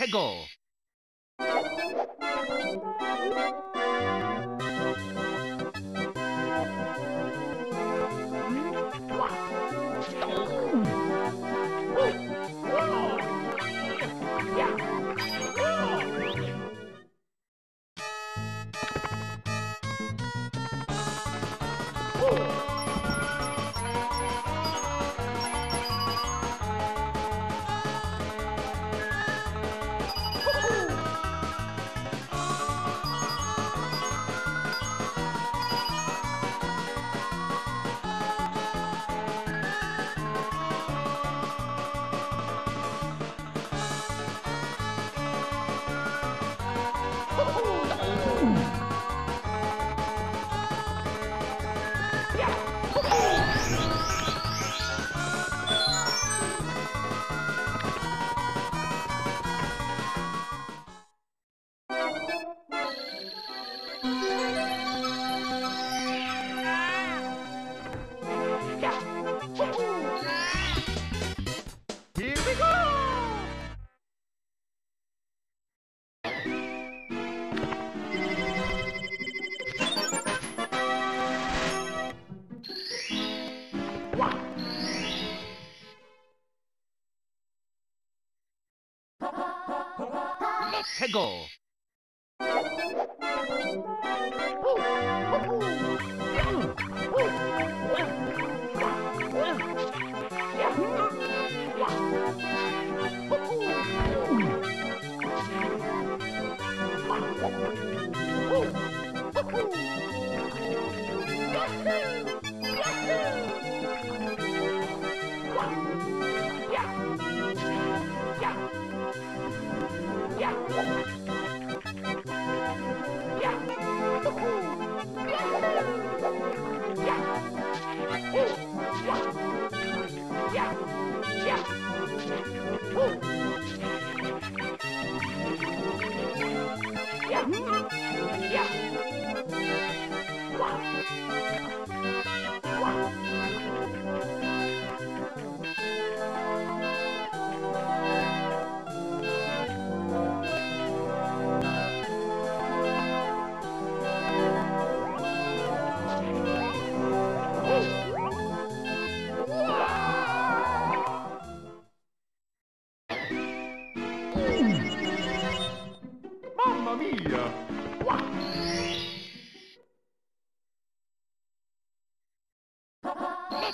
Let's Oh, Let's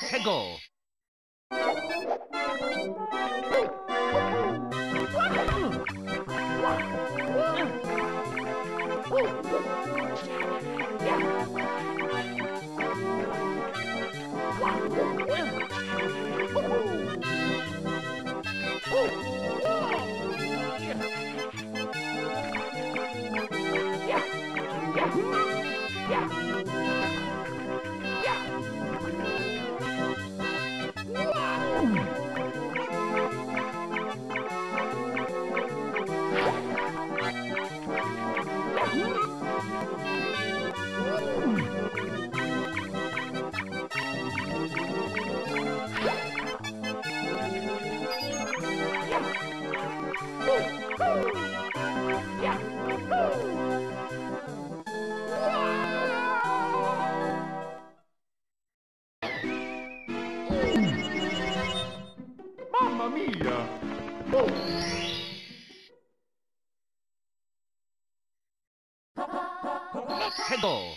Let's Mamma mia! Let's go.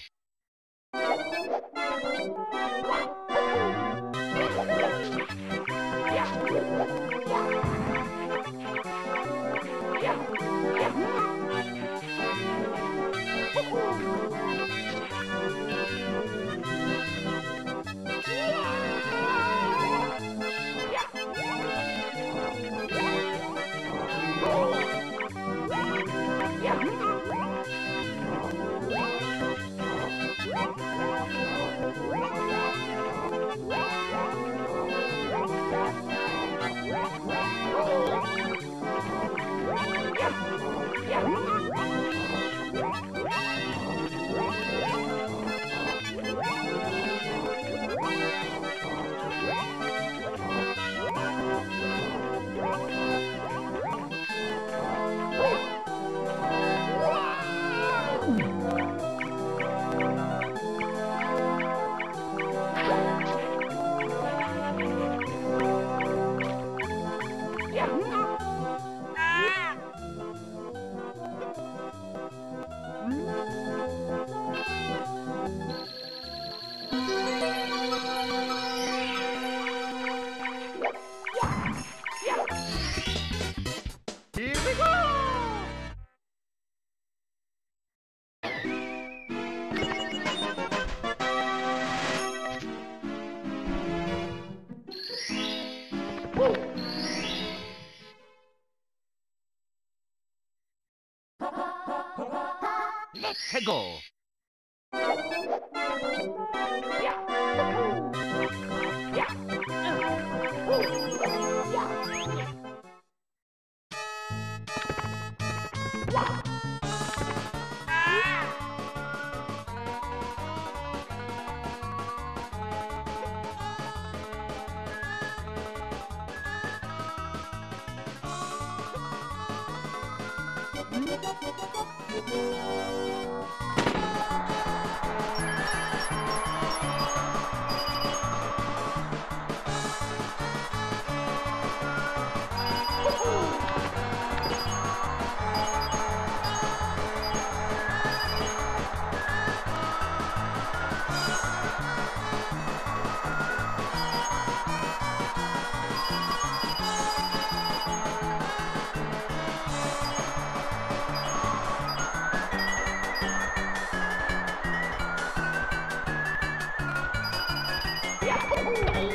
Here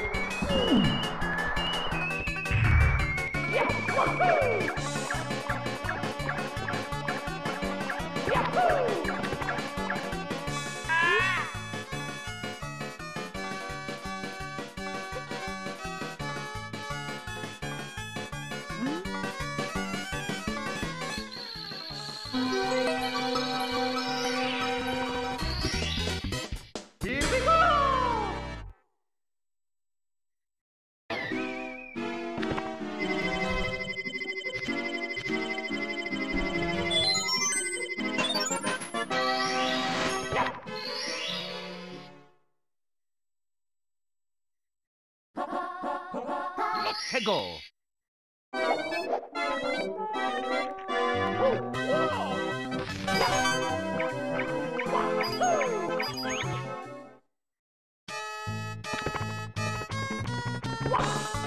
What?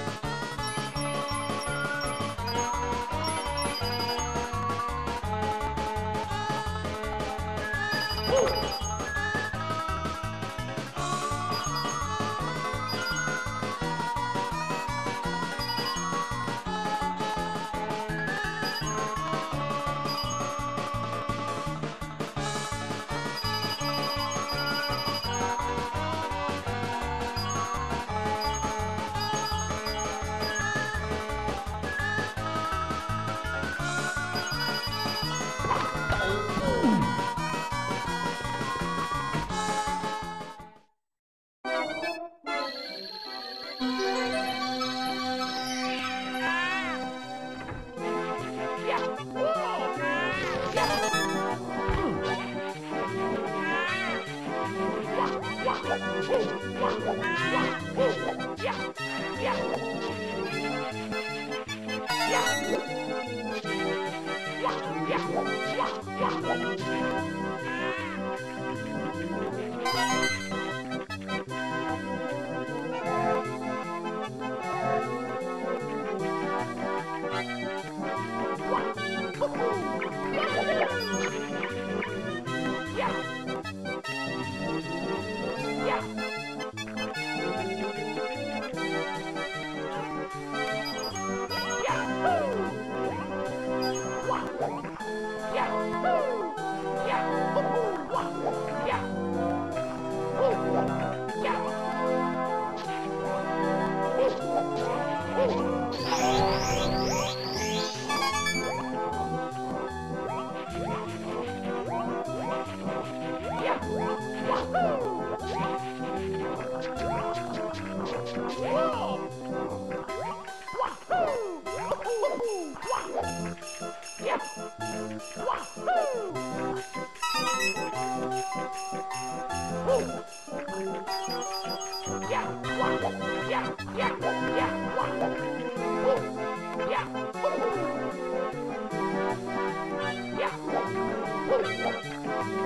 Ah! Woo!